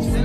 Sin